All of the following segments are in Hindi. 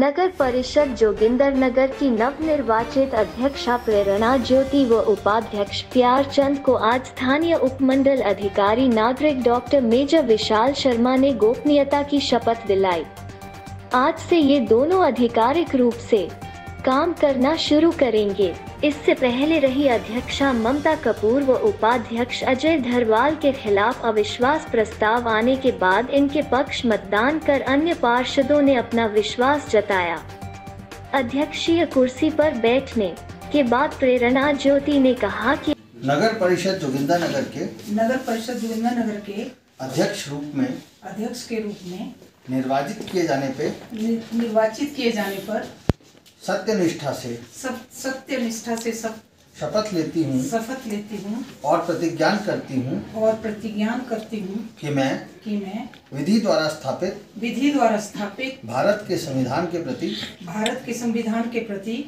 नगर परिषद जोगिंदर नगर की नवनिर्वाचित अध्यक्षा प्रेरणा ज्योति व उपाध्यक्ष प्यार चंद को आज स्थानीय उपमंडल अधिकारी नागरिक डॉक्टर मेजर विशाल शर्मा ने गोपनीयता की शपथ दिलाई। आज से ये दोनों आधिकारिक रूप से काम करना शुरू करेंगे। इससे पहले रही अध्यक्षा ममता कपूर व उपाध्यक्ष अजय धरवाल के खिलाफ अविश्वास प्रस्ताव आने के बाद इनके पक्ष मतदान कर अन्य पार्षदों ने अपना विश्वास जताया। अध्यक्षीय कुर्सी पर बैठने के बाद प्रेरणा ज्योति ने कहा कि नगर परिषद जोगिंदा नगर के नगर परिषद जोगिंदा नगर के अध्यक्ष रूप में अध्यक्ष के रूप में निर्वाचित किए जाने पे निर्वाचित किए जाने पर सत्य निष्ठा से सब सत्य निष्ठा से सब शपथ लेती हूँ शपथ लेती हूँ और प्रतिज्ञान करती हूँ और प्रतिज्ञान करती हूँ कि मैं कि मैं विधि द्वारा स्थापित विधि द्वारा स्थापित भारत के संविधान के प्रति भारत के संविधान के प्रति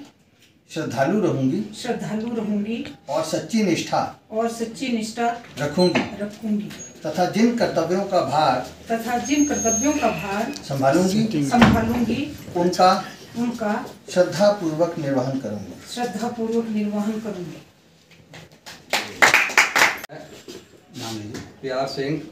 श्रद्धालु रहूँगी श्रद्धालु रहूँगी और सच्ची निष्ठा और सच्ची निष्ठा रखूँगी। रखूँगी। तथा जिन कर्तव्यों का भार तथा जिन कर्तव्यों का भार संभालूँगी। संभालूँगी। उनका उनका श्रद्धा पूर्वक निर्वहन करूँगी। श्रद्धा पूर्वक निर्वहन करूँगी। नाम लीजिए प्यार सिंह।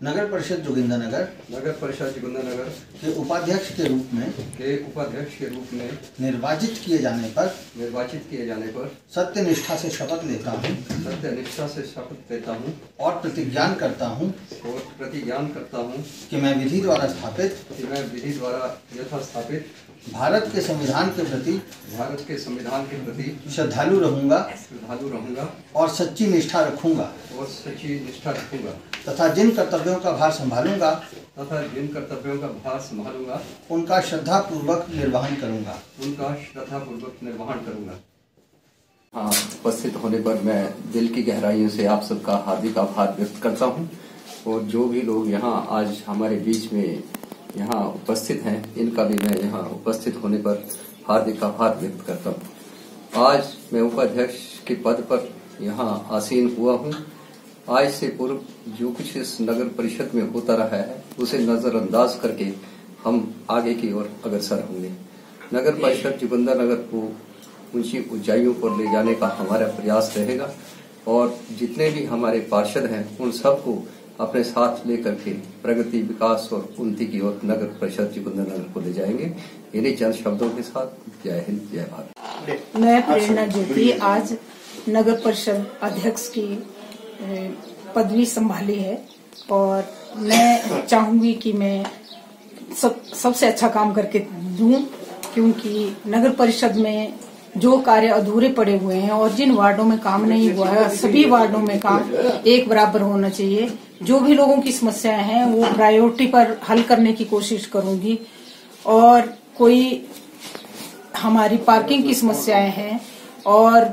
नगर परिषद जोगिंदा नगर नगर परिषद जोगिंदर नगर के उपाध्यक्ष के रूप में के उपाध्यक्ष के रूप में निर्वाचित किए जाने पर निर्वाचित किए जाने पर सत्य निष्ठा से शपथ लेता हूँ। सत्य निष्ठा से शपथ लेता हूँ। और प्रतिज्ञान करता हूँ और प्रतिज्ञान करता हूँ कि मैं विधि द्वारा स्थापित कि मैं विधि द्वारा यथास्थापित भारत के संविधान के प्रति भारत के संविधान के प्रति श्रद्धालु रहूँगा श्रद्धालु रहूँगा और सच्ची निष्ठा रखूँगा। और सच्ची निष्ठा रखूँगा। तथा जिन कर्तव्यों का भार संभालूँगा तथा जिन कर्तव्यों का भार संभालूँगा उनका श्रद्धा पूर्वक निर्वहन करूँगा। उनका श्रद्धा पूर्वक निर्वहन करूँगा। हाँ उपस्थित होने पर मैं दिल की गहराइयों से आप सबका हार्दिक आभार व्यक्त करता हूँ। और जो भी लोग यहाँ आज हमारे बीच में यहाँ उपस्थित हैं। इनका भी मैं यहाँ उपस्थित होने पर हार्दिक आभार व्यक्त करता हूँ। आज मैं उपाध्यक्ष के पद पर यहाँ आसीन हुआ हूँ। आज से पूर्व जो कुछ इस नगर परिषद में होता रहा है, उसे नजरअंदाज करके हम आगे की ओर अग्रसर होंगे। नगर परिषद जुगंदा नगर को ऊँची ऊंचाइयों पर ले जाने का हमारा प्रयास रहेगा और जितने भी हमारे पार्षद हैं, उन सबको अपने साथ लेकर के प्रगति, विकास और उन्नति की ओर नगर परिषद जुगंदा नगर को ले जाएँगे। इन्हीं चंद शब्दों के साथ जय हिंद, जय भारत। मैं प्रेरणा ज्योति, आज नगर परिषद अध्यक्ष की पदवी संभाली है और मैं चाहूँगी कि मैं सब, सबसे अच्छा काम करके दूँ, क्योंकि नगर परिषद में जो कार्य अधूरे पड़े हुए हैं और जिन वार्डों में काम नहीं हुआ है, सभी वार्डों में काम एक बराबर होना चाहिए। जो भी लोगों की समस्याएँ हैं, वो प्रायोरिटी पर हल करने की कोशिश करूँगी। और कोई हमारी पार्किंग की समस्याएँ हैं और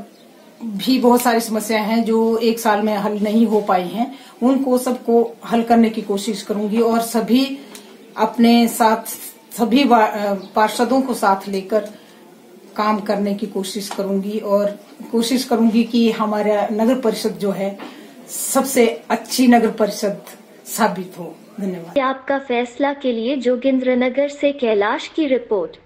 भी बहुत सारी समस्याएँ हैं जो एक साल में हल नहीं हो पाई हैं, उनको सबको हल करने की कोशिश करूँगी और सभी अपने साथ, सभी पार्षदों को साथ लेकर काम करने की कोशिश करूँगी और कोशिश करूँगी कि हमारा नगर परिषद जो है सबसे अच्छी नगर परिषद साबित हो। धन्यवाद। आपका फैसला के लिए जोगिंद्र नगर से कैलाश की रिपोर्ट।